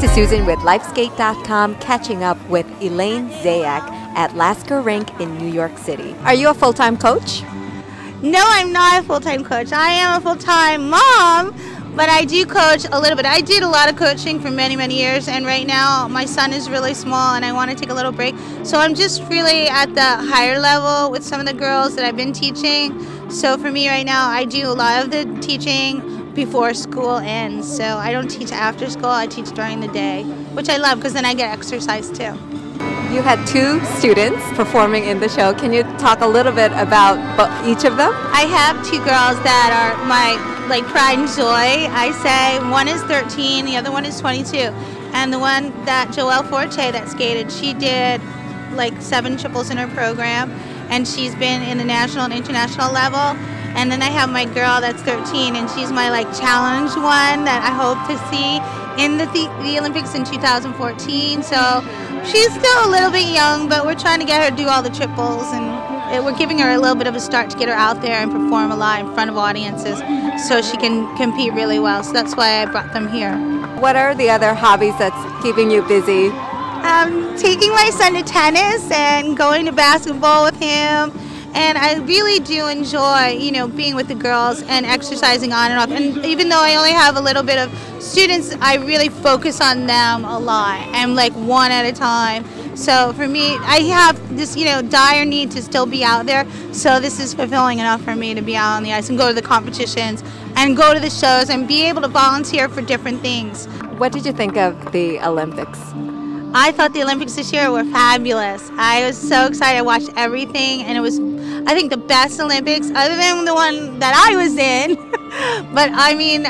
This is Susan with Lifeskate.com catching up with Elaine Zayak at Lasker Rink in New York City. Are you a full time coach? No, I'm not a full time coach. I am a full time mom, but I do coach a little bit. I did a lot of coaching for many, many years, and right now my son is really small and I want to take a little break. So I'm just really at the higher level with some of the girls that I've been teaching. So for me right now, I do a lot of the teaching before school ends. So I don't teach after school, I teach during the day, which I love because then I get exercise too. You had two students performing in the show. Can you talk a little bit about each of them? I have two girls that are my like pride and joy. I say one is 13, the other one is 22. And the one that Joelle Forte that skated, she did like seven triples in her program and she's been in the national and international level and then I have my girl that's 13, and she's my like challenge one that I hope to see in the, the Olympics in 2014. So she's still a little bit young, but we're trying to get her to do all the triples, and we're giving her a little bit of a start to get her out there and perform a lot in front of audiences so she can compete really well. So that's why I brought them here. What are the other hobbies that's keeping you busy? Um, taking my son to tennis and going to basketball with him and I really do enjoy, you know, being with the girls and exercising on and off. And even though I only have a little bit of students, I really focus on them a lot. I'm like one at a time. So for me, I have this, you know, dire need to still be out there. So this is fulfilling enough for me to be out on the ice and go to the competitions and go to the shows and be able to volunteer for different things. What did you think of the Olympics? I thought the Olympics this year were fabulous. I was so excited. I watched everything, and it was, I think, the best Olympics, other than the one that I was in. but I mean,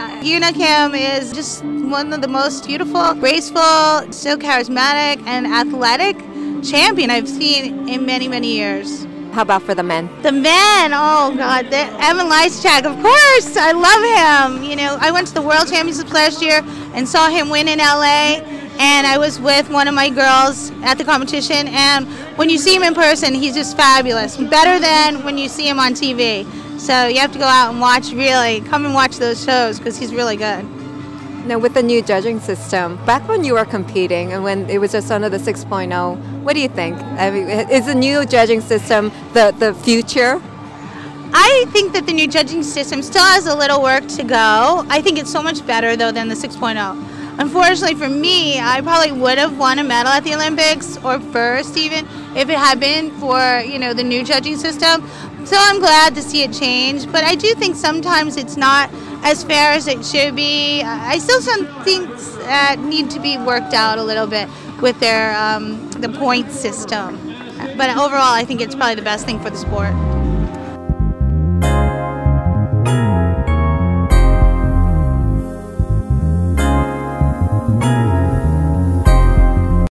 Kim is just one of the most beautiful, graceful, so charismatic, and athletic champion I've seen in many, many years. How about for the men? The men, oh God, the, Evan Lysacek, of course, I love him. You know, I went to the World Championships last year and saw him win in LA and I was with one of my girls at the competition. And when you see him in person, he's just fabulous, better than when you see him on TV. So you have to go out and watch, really, come and watch those shows because he's really good. Now, with the new judging system, back when you were competing and when it was just under the 6.0, what do you think? I mean, is the new judging system the, the future? I think that the new judging system still has a little work to go. I think it's so much better, though, than the 6.0. Unfortunately for me, I probably would have won a medal at the Olympics or first even if it had been for, you know, the new judging system. So I'm glad to see it change, but I do think sometimes it's not as fair as it should be. I still some things that need to be worked out a little bit with their um, the point system. But overall, I think it's probably the best thing for the sport.